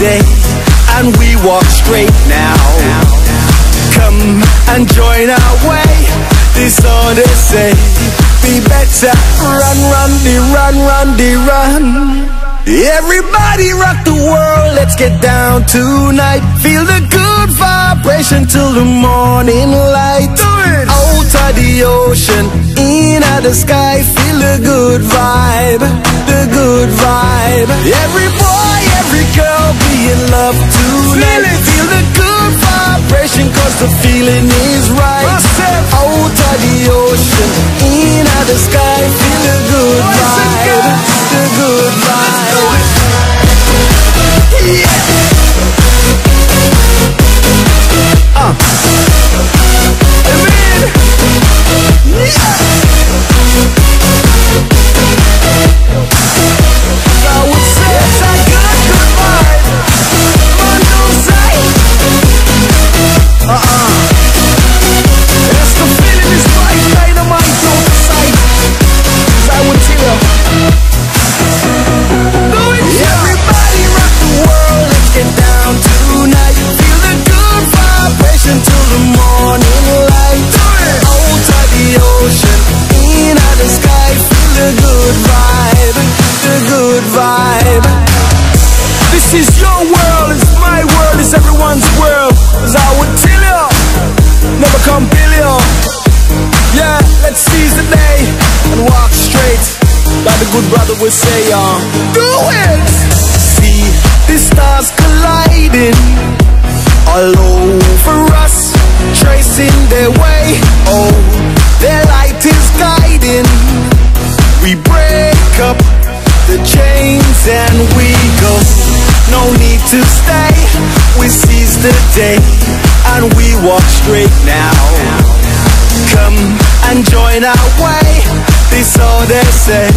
and we walk straight now. Come and join our way. This all they say. Be better. Run, run, the run, run, the run. Everybody rock the world. Let's get down tonight. Feel the good vibration till the morning light. Do it. Out of the ocean, in at the sky. Feel the good vibe, the good vibe. Every boy, every girl, be in love tonight. Feel, Feel the good vibration, cause the feeling is right. Would say, uh, do it! See the stars colliding all over us, tracing their way. Oh, their light is guiding. We break up the chains and we go. No need to stay. We seize the day and we walk straight now. Come and join our way. This all they say.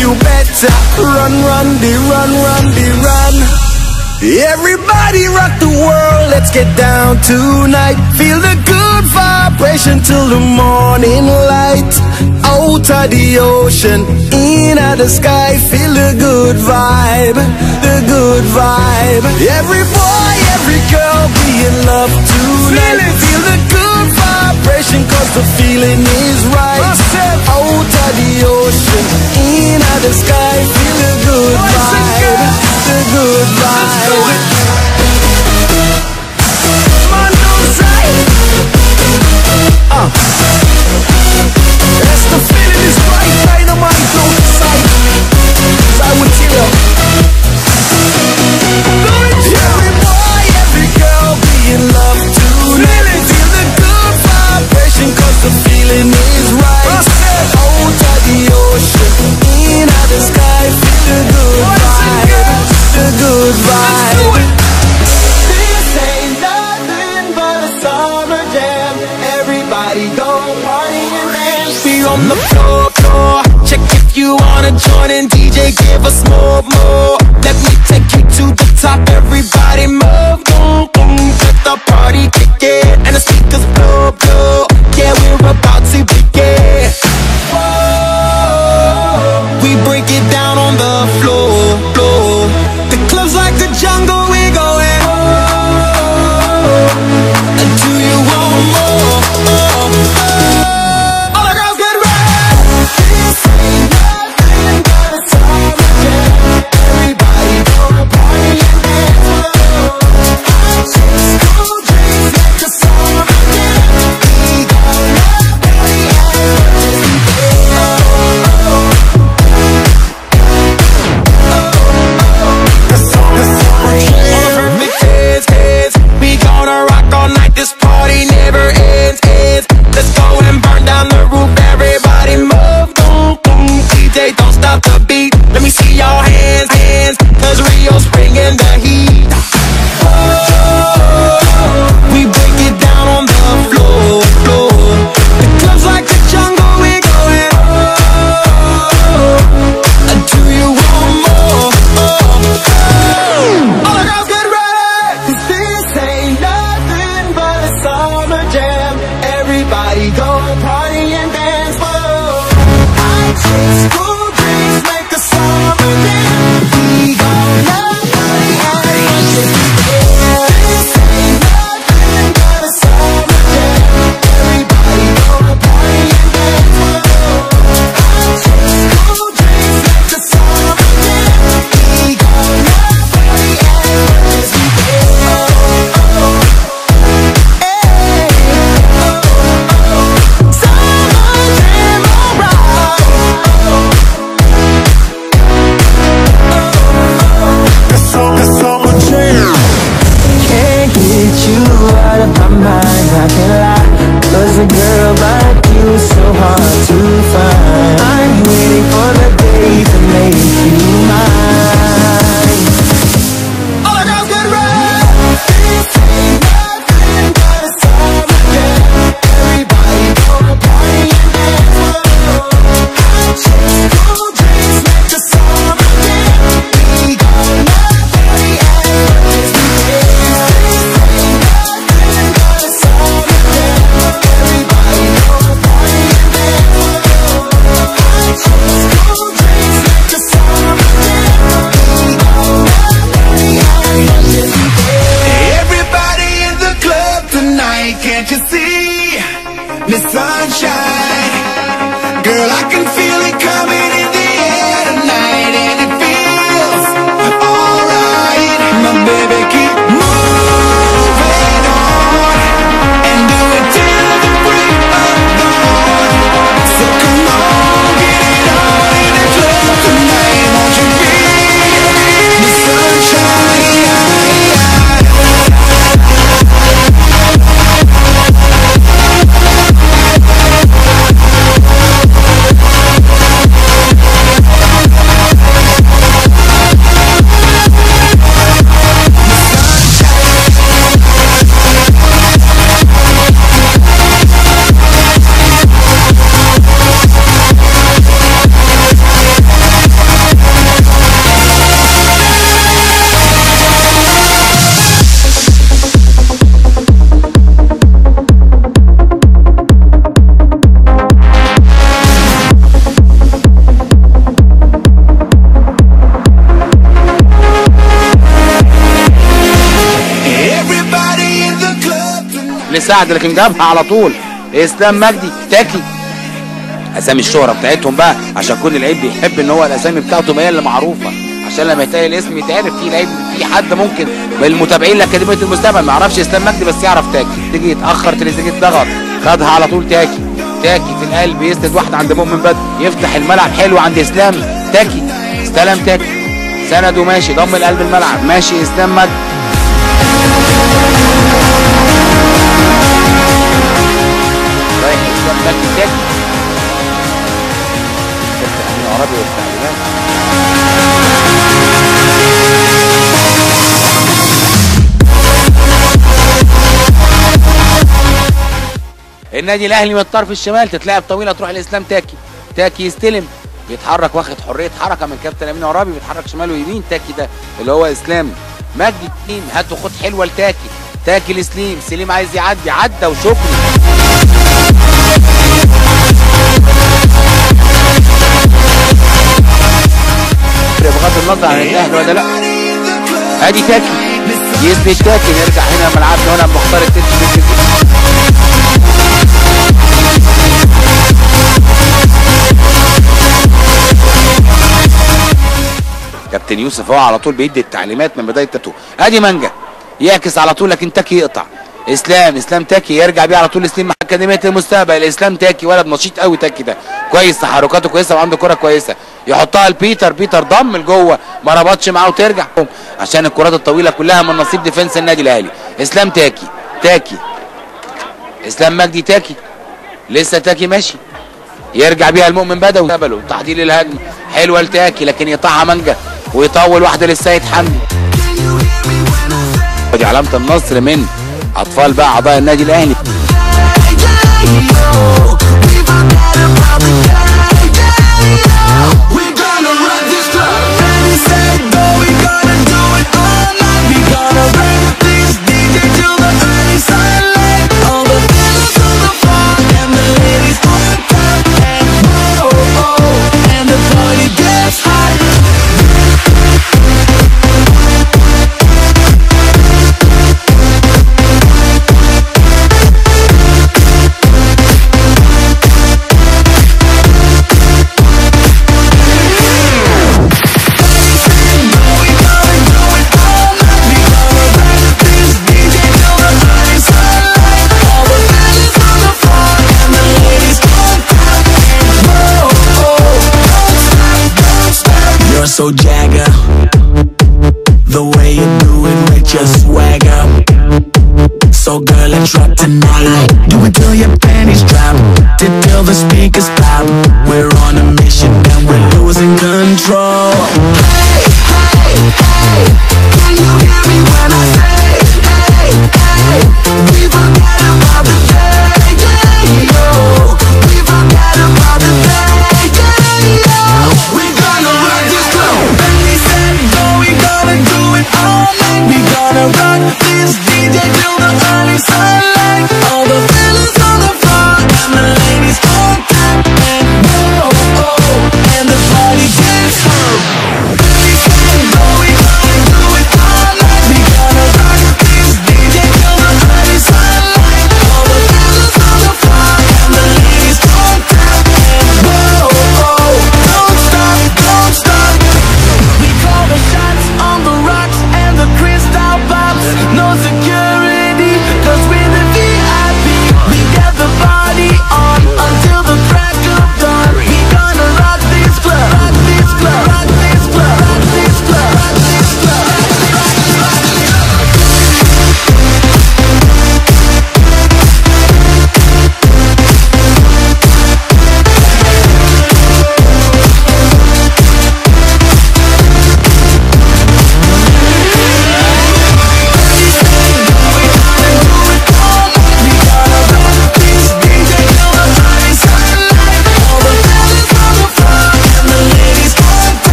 You better run, run, the run, run, the run. Everybody rock the world, let's get down tonight. Feel the good vibration till the morning light. Out of the ocean, in at the sky. Feel the good vibe, the good vibe. Every boy, every girl be in love tonight. Feel the good cause the feeling is right. Out of the ocean, in the sky. Feel the good vibe, the good vibe. Hands, hands. Cause Rio's bringing the لسعد لكن جابها على طول. إسلام مجدي تاكي أسامي الشهرة بتاعتهم بقى عشان كل لعيب بيحب إن هو الأسامي بتاعته ما هي اللي معروفة. عشان لما يتقال الاسم يتعرف في لعيب في حد ممكن من المتابعين لأكاديمية المستقبل ما يعرفش إسلام مجدي بس يعرف تاكي تيجي يتأخر تيجي ضغط خدها على طول تاكي تاكي في القلب يسند واحد عند مؤمن بدر يفتح الملعب حلو عند إسلام. تاكي استلم تاكي سند وماشي ضم لقلب الملعب. ماشي إسلام مجدي. رايح اسلام مجدي تاكي كابتن امين عربي والتعليمات النادي الأهلي من الطرف الشمال تتلعب طويلة تروح لإسلام تاكي. تاكي يستلم يتحرك واخد حرية حركة من كابتن أمين عرابي بيتحرك شمال ويمين. تاكي ده اللي هو إسلام. مجدي اتنين هات وخد حلوة لتاكي. تاكي لسليم سليم عايز يعدي عدى وشكرا. بغض النظر عن الاهلي ولا لا. أدي تاكي. يثبت تاكي. نرجع هنا ملعبنا هنا مختار التنشي كابتن يوسف هو على طول بيدي التعليمات من بداية تاتو. أدي مانجا يعكس على طول لكن تاكي يقطع. إسلام إسلام تاكي يرجع بيه على طول اسلام مع أكاديمية المستقبل. إسلام تاكي ولد نشيط قوي تاكي ده. كويس تحركاته كويسة وعنده كرة كويسة. يحطها لبيتر بيتر ضم لجوه. ما ربطش معاه وترجع. عشان الكرات الطويلة كلها من نصيب defense النادي الأهلي. إسلام تاكي تاكي. إسلام مجدي تاكي. لسه تاكي ماشي. يرجع بيها المؤمن بدوي. قبله تحضير الهجمة. حلوة لتاكي لكن يقطعها مانجا ويطول واحدة للسيد حمدي. دي علامة النصر من أطفال بقى أعضاء النادي الأهلي. So jagger The way you do it with your swagger So girl, if drop tonight.